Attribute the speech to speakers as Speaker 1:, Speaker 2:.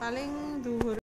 Speaker 1: paling duhur